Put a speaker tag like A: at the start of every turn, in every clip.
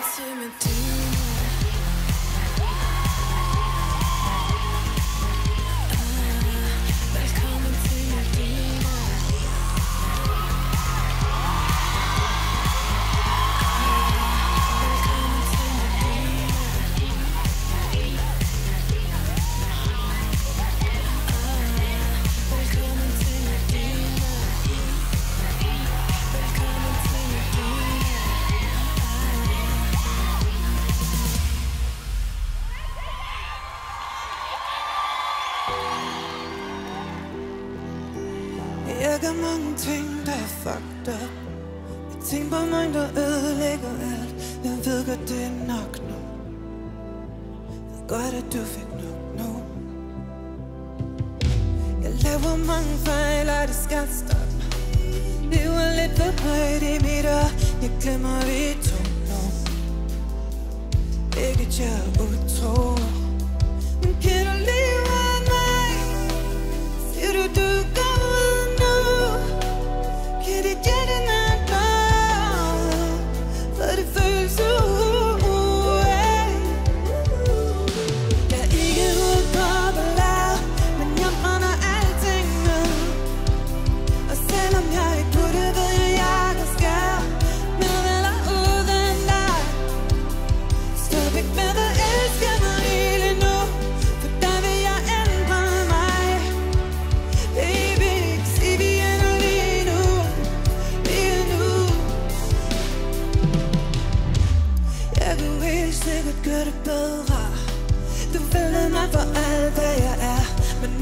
A: consuming too mange ting, der er fucked up. Jeg tænker på mig, der ødelægger alt. Jeg ved godt, det er nok nu. Jeg ved godt, at du fik nok nu. Jeg laver mange fejl, og det skal stoppe. Det var lidt for højt i mit år Jeg glemmer, vi to nu. Ikke jeg er utro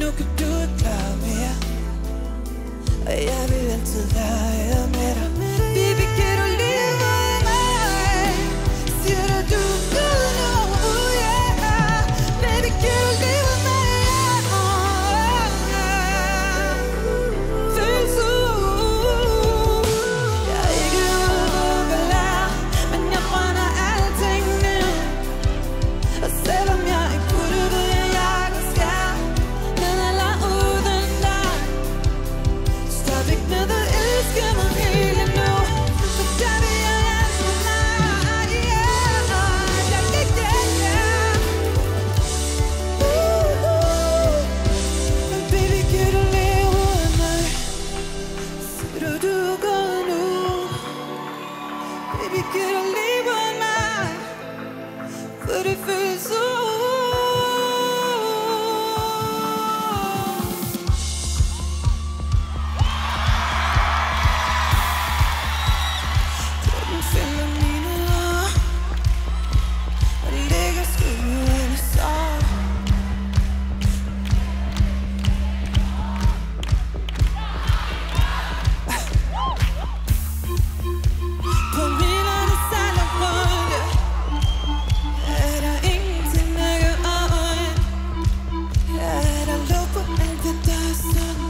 A: Men kan du ikke klare mere. Og jeg vil altid være sun.